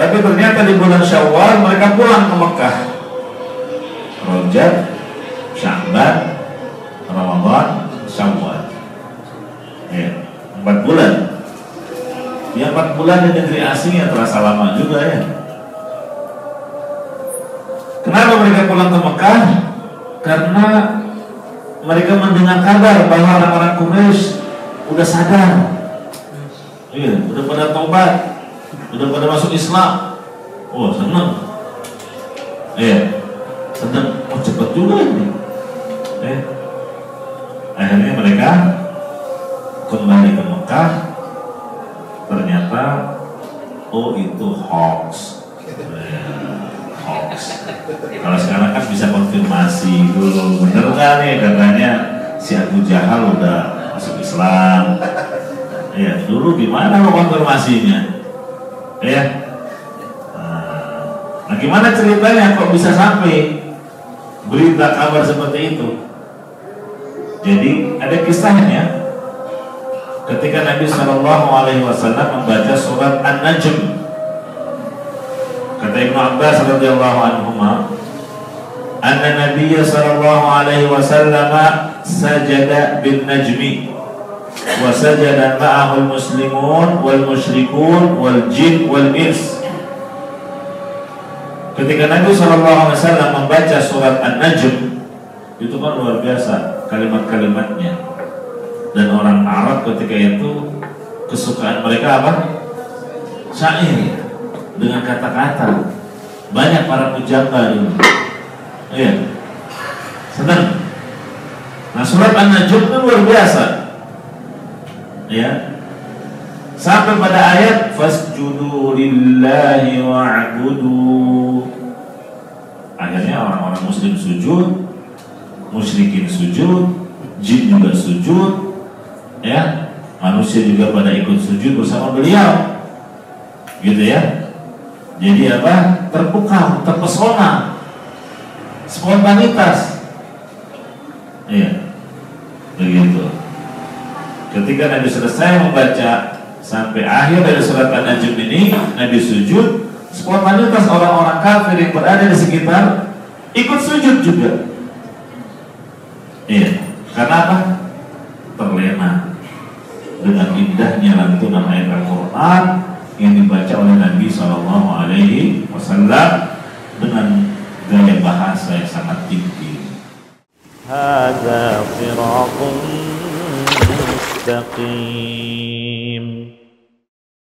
Tapi ternyata di bulan Syawal mereka pulang ke Mekah. Rojab, Sya'ban, Ramadan, Syawal. Ya, empat bulan. Ya empat bulan di negeri asing ya terasa lama juga ya. Kenapa mereka pulang ke Mekah? Karena mereka mendengar kabar bahwa orang-orang Quraisy udah sadar. Iya, udah pada tobat, udah pada masuk Islam. Oh, senang. Iya, senang. Oh, cepat juga ini. Eh, akhirnya mereka kembali ke Mekah. Ternyata, oh itu hoax. Ya, hoax. Kalau sekarang kan bisa konfirmasi dulu, bener nggak nih katanya si Abu Jahal udah masuk Islam. Ya, dulu gimana konfirmasinya? Ya. Nah, gimana ceritanya kok bisa sampai berita kabar seperti itu? Jadi ada kisahnya ketika Nabi Shallallahu Alaihi Wasallam membaca surat An-Najm Kata Ibnu Abbas radhiyallahu anhu anna Nabi sallallahu alaihi wasallam sajada bin najmi wa sajada ma'ahu al-muslimun wal musyrikun wal jin wal ins Ketika Nabi wasallam membaca surat An-Najm itu kan luar biasa kalimat-kalimatnya dan orang Arab ketika itu kesukaan mereka apa? Syair dengan kata-kata. Banyak para pujangga dulu. Iya. Senang. Nah surat An-Najm itu luar biasa. Ya. Sampai pada ayat fasjudu lillahi wa'budu. Akhirnya orang-orang muslim sujud, musyrikin sujud, jin juga sujud, ya. Manusia juga pada ikut sujud bersama beliau. Gitu ya. Jadi apa? Terpukau, terpesona, spontanitas. Iya, begitu. Ketika Nabi selesai membaca sampai akhir dari surat An-Najm ini, Nabi sujud, spontanitas orang-orang kafir yang berada di sekitar ikut sujud juga. Iya, karena apa? Terlena dengan indahnya lantunan ayat Al-Quran yang dibaca oleh Nabi Shallallahu Alaihi Wasallam dengan gaya bahasa yang sangat tinggi. هذا صراط مستقيم